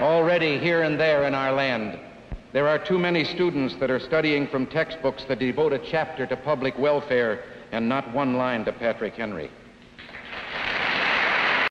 Already, here and there in our land, there are too many students that are studying from textbooks that devote a chapter to public welfare and not one line to Patrick Henry.